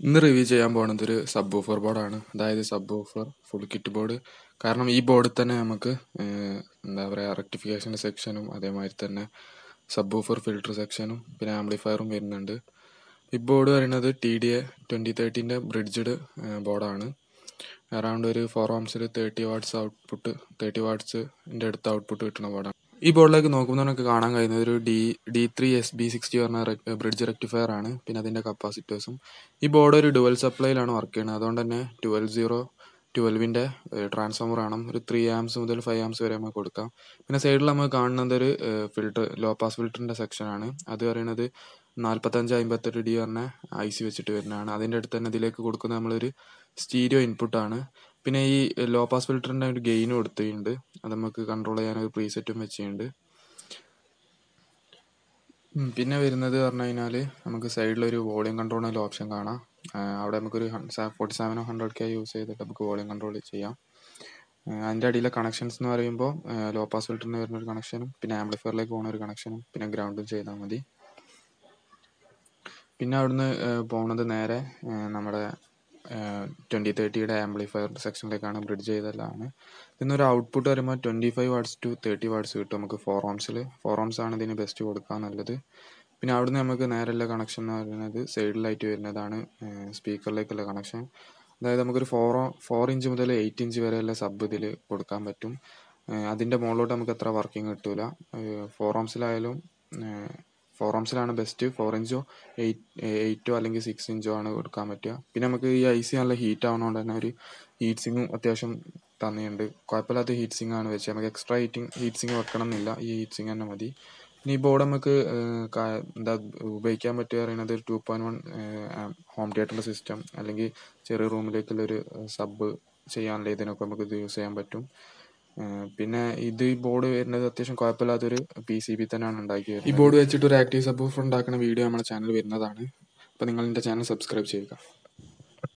ഇന്ന് റിവ്യൂ ചെയ്യാൻ പോകുന്നത് ഒരു സബ് ഓഫർ ബോർഡാണ് അതായത് sub woofer full kit board കാരണം ഈ ബോർഡിൽ തന്നെ നമുക്ക് എന്താ പറയുക റെക്ടിഫിക്കേഷന്റെ സെക്ഷനും അതേമാതിരി തന്നെ സബ് ഓഫർ ഫിൽട്ടർ സെക്ഷനും പിന്നെ ആംപ്ലിഫയറും വരുന്നുണ്ട്. ഈ ബോർഡ് പറയുന്നത് ടി ഡി എ ട്വന്റി തേർട്ടീന്റെ ബ്രിഡ്ജ്ഡ് ബോർഡാണ് അറൗണ്ട് ഒരു ഫോർ ഓംസിൽ തേർട്ടി വാട്ട്സ് ഔട്ട്പുട്ട് തേർട്ടി വാട്ട്സിന്റെ അടുത്ത് ഔട്ട്പുട്ട് കിട്ടുന്ന ബോർഡാണ് ഈ ബോർഡിലേക്ക് നോക്കുമ്പോൾ നമുക്ക് കാണാൻ കഴിയുന്നത്. ഒരു D D three S B sixty പറഞ്ഞ ബ്രിഡ്ജ് റെക്ടിഫയർ ആണ്. പിന്നെ അതിന്റെ കപ്പാസിറ്റേഴ്സും ഈ ബോർഡ് ഒരു ഡുവൽ സപ്ലൈയിലാണ് വർക്ക് ചെയ്യുന്നത്. അതുകൊണ്ട് തന്നെ ട്വൽവ് സീറോ ട്വൽവിന്റെ ട്രാൻസ്ഫോമർ ആണ് ഒരു ത്രീ ആംസ് മുതൽ ഫൈവ് ആംസ് വരെ നമുക്ക് കൊടുക്കാം. പിന്നെ സൈഡിൽ നമുക്ക് കാണുന്നത് ഒരു ഫിൽട്ടർ ലോ പാസ് ഫിൽറ്ററിന്റെ സെക്ഷനാണ് അത് പറയുന്നത് നാൽപ്പത്തഞ്ച് അമ്പത്തെട്ട് ഡി പറഞ്ഞ ഐ സി വെച്ചിട്ട് വരുന്നതാണ്. അതിന്റെ അടുത്ത് തന്നെ ഇതിലേക്ക് കൊടുക്കുന്ന നമ്മളൊരു സ്റ്റീരിയോ ഇൻപുട്ടാണ് പിന്നെ ഈ ലോ പാസ് ഫിൽറ്ററിന്റെ ഒരു ഗെയിൻ കൊടുത്തിട്ടുണ്ട്. അത് നമുക്ക് കൺട്രോൾ ചെയ്യാൻ ഒരു പ്രീസെറ്റും വെച്ചിട്ടുണ്ട്. പിന്നെ വരുന്നത് പറഞ്ഞു കഴിഞ്ഞാൽ നമുക്ക് സൈഡിലൊരു വോളിയം കൺട്രോൾ കൺട്രോളിന്റെ ഓപ്ഷൻ കാണാം. അവിടെ നമുക്കൊരു ഫോർട്ടി സെവനോ ഹൺഡ്രഡ് കെ യൂസ് ചെയ്തിട്ട് നമുക്ക് വോളിയം കൺട്രോൾ ചെയ്യാം. അതിന്റെ അടിയിലെ കണക്ഷൻസ് എന്ന് പറയുമ്പോൾ ലോ പാസ് ഫിൽറ്ററിന് വരുന്ന ഒരു കണക്ഷനും പിന്നെ ആംപ്ലിഫയറിലേക്ക് പോകുന്ന ഒരു കണക്ഷനും പിന്നെ ഗ്രൗണ്ടും ചെയ്താൽ മതി. പിന്നെ അവിടുന്ന് പോകുന്നത് നേരെ നമ്മുടെ ട്വന്റി തേർട്ടിയുടെ ആംപ്ലിഫയർ സെക്ഷനിലേക്കാണ് ബ്രിഡ്ജ് ചെയ്തതാണ്. ഇതിനൊരു ഔട്ട്പുട്ട് വരുമ്പോൾ twenty five watts to thirty watts കിട്ടും നമുക്ക് ഫോർ ഓംസിൽ ഫോർ ഓംസ് ആണ് ഇതിന് ബെസ്റ്റ് കൊടുക്കാൻ നല്ലത്. പിന്നെ അവിടുന്ന് നമുക്ക് നേരെയുള്ള കണക്ഷൻ എന്ന് പറയുന്നത് സൈഡിലായിട്ട് വരുന്നതാണ് സ്പീക്കറിലേക്കുള്ള കണക്ഷൻ അതായത് നമുക്കൊരു ഫോർ ഫോർ ഇഞ്ച് മുതൽ എയ്റ്റ് ഇഞ്ച് വരെയുള്ള സബ് ഇതിൽ കൊടുക്കാൻ പറ്റും. അതിന്റെ മുകളിലോട്ട് നമുക്ക് അത്ര വർക്കിംഗ് കിട്ടൂല. ഫോർ ഓംസിലായാലും ഫോർ ബെസ്റ്റ് ഫോർ ഇഞ്ചോ എയ്റ്റ് എയ്റ്റോ അല്ലെങ്കിൽ സിക്സ് ഇഞ്ചോ ആണ് കൊടുക്കാൻ പറ്റുക. പിന്നെ നമുക്ക് ഈ ഐസി നല്ല ഹീറ്റ് ആവുന്നതുകൊണ്ട് തന്നെ ഒരു ഹീറ്റ് സിങ്ങും അത്യാവശ്യം തന്നിട്ടുണ്ട് കുഴപ്പമില്ലാത്ത ഹീറ്റ് സിങ് ആണ് വെച്ചത്. നമുക്ക് എക്സ്ട്രാ ഹീറ്റിംഗ് ഹീറ്റ് സിങ് വെക്കണം എന്നില്ല ഈ ഹീറ്റ് സിങ് തന്നെ മതി. ഇനി ഈ ബോർഡ് നമുക്ക് എന്താ ഉപയോഗിക്കാൻ പറ്റുക പറയുന്നത് ഒരു ടു പോയിന്റ് വൺ ഹോം തിയേറ്ററിന്റെ സിസ്റ്റം അല്ലെങ്കിൽ ചെറിയ റൂമിലേക്കുള്ള ഒരു സബ് ചെയ്യാനുള്ള ഇതിനൊക്കെ നമുക്ക് ഇത് യൂസ് ചെയ്യാൻ പറ്റും. പിന്നെ ഇത് ഈ ബോർഡ് വരുന്നത് അത്യാവശ്യം കുഴപ്പമില്ലാത്തൊരു പി സി ബി തന്നെയാണ് ഉണ്ടാക്കിയത്. ഈ ബോർഡ് വെച്ചിട്ട് ഒരു ആക്റ്റീവ് സബ് ഉണ്ടാക്കുന്ന വീഡിയോ നമ്മുടെ ചാനൽ വരുന്നതാണ്. അപ്പോൾ നിങ്ങൾ എന്റെ ചാനൽ സബ്സ്ക്രൈബ് ചെയ്യുക.